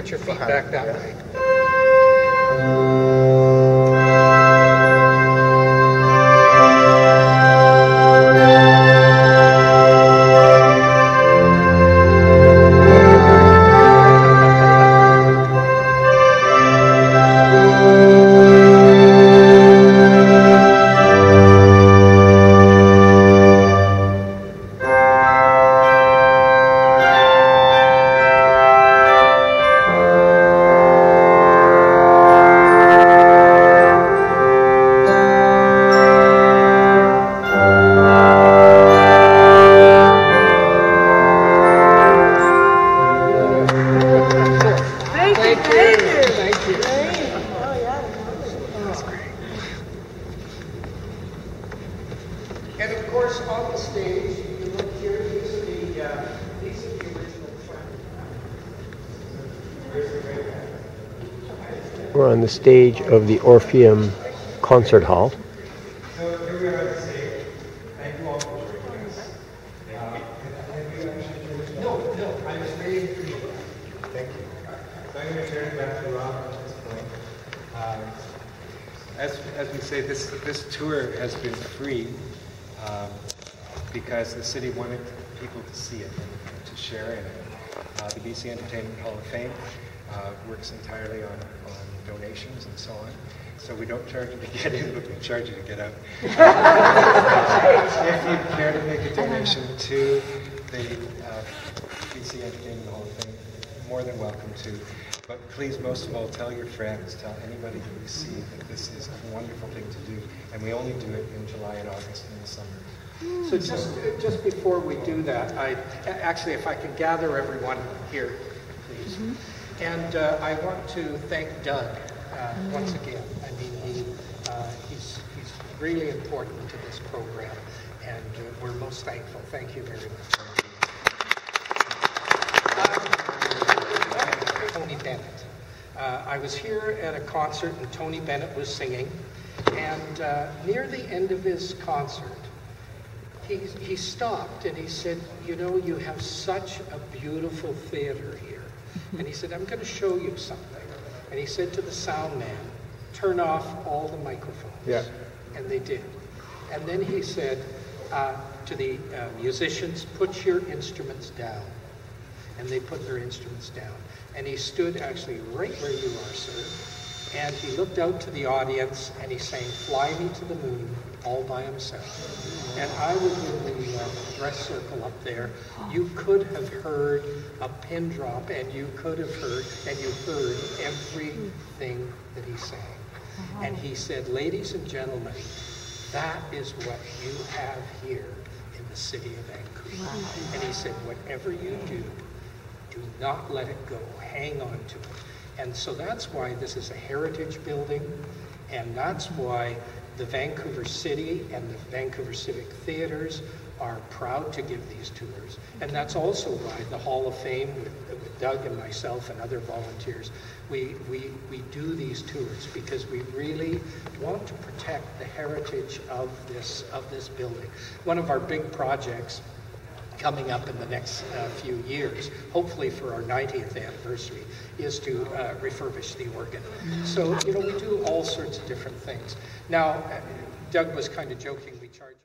put your feet back that way. Thank you, Thank you, thank you. And of course, on the stage, you look here, these are the, uh, these are the original. We're on the stage of the Orpheum Concert Hall. So here we are at the stage. Thank you I'm going to turn it back to Rob at this point. Um, As, as we say, this, this tour has been free um, because the city wanted people to see it and to share in it. Uh, the BC Entertainment Hall of Fame uh, works entirely on, on donations and so on. So we don't charge you to get in, but we charge you to get out. if you care to make a donation to the uh, BC Entertainment Hall of Fame, more than welcome to. But please, most of all, tell your friends, tell anybody that you see that this is a wonderful thing to do. And we only do it in July and August in the summer. So just, just before we do that, I, actually, if I can gather everyone here, please. And uh, I want to thank Doug uh, once again. I mean, he, uh, he's, he's really important to this program, and uh, we're most thankful. Thank you very much. Uh, Tony Bennett. Uh, I was here at a concert and Tony Bennett was singing, and uh, near the end of his concert, he, he stopped and he said, You know, you have such a beautiful theater here. And he said, I'm going to show you something. And he said to the sound man, Turn off all the microphones. Yeah. And they did. And then he said uh, to the uh, musicians, Put your instruments down. And they put their instruments down. And he stood actually right where you are, sir. And he looked out to the audience and he sang, Fly Me to the Moon, all by himself. And I was in the uh, dress circle up there. You could have heard a pin drop and you could have heard, and you heard everything that he sang. And he said, ladies and gentlemen, that is what you have here in the city of Vancouver. And he said, whatever you do, not let it go. Hang on to it. And so that's why this is a heritage building, and that's why the Vancouver City and the Vancouver Civic Theaters are proud to give these tours. And that's also why the Hall of Fame, with, with Doug and myself and other volunteers, we, we, we do these tours because we really want to protect the heritage of this, of this building. One of our big projects coming up in the next uh, few years, hopefully for our 90th anniversary, is to uh, refurbish the organ. So, you know, we do all sorts of different things. Now, uh, Doug was kind of joking, we charge